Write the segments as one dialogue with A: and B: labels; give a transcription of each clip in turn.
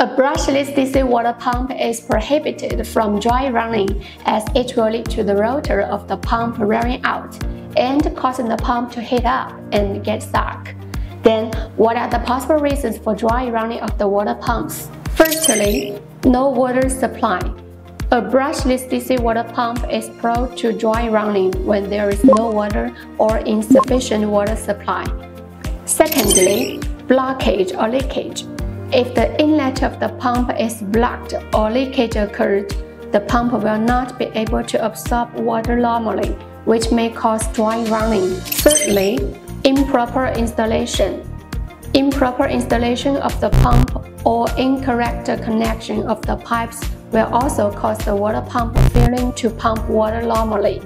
A: A brushless DC water pump is prohibited from dry running as it will lead to the rotor of the pump wearing out and causing the pump to heat up and get stuck. Then, what are the possible reasons for dry running of the water pumps? Firstly, no water supply. A brushless DC water pump is prone to dry running when there is no water or insufficient water supply. Secondly, blockage or leakage. If the inlet of the pump is blocked or leakage occurred, the pump will not be able to absorb water normally, which may cause dry running. Thirdly, improper installation. Improper installation of the pump or incorrect connection of the pipes will also cause the water pump failing to pump water normally.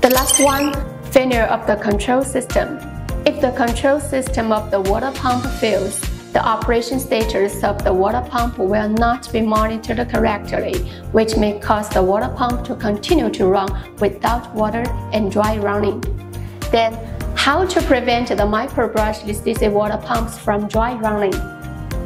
A: The last one, failure of the control system. If the control system of the water pump fails, the operation status of the water pump will not be monitored correctly, which may cause the water pump to continue to run without water and dry running. Then, how to prevent the microbrushless DC water pumps from dry running?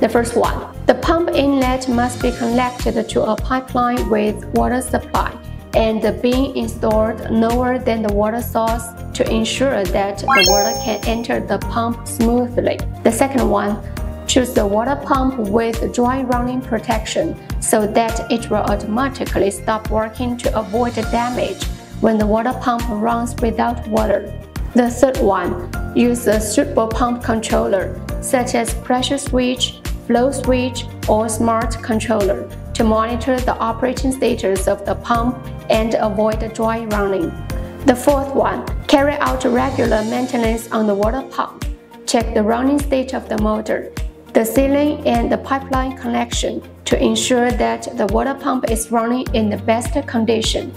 A: The first one, the pump inlet must be connected to a pipeline with water supply and being installed lower than the water source to ensure that the water can enter the pump smoothly. The second one, Choose the water pump with dry running protection so that it will automatically stop working to avoid damage when the water pump runs without water. The third one, use a suitable pump controller such as pressure switch, flow switch, or smart controller to monitor the operating status of the pump and avoid dry running. The fourth one, carry out regular maintenance on the water pump. Check the running state of the motor the sealing and the pipeline connection to ensure that the water pump is running in the best condition.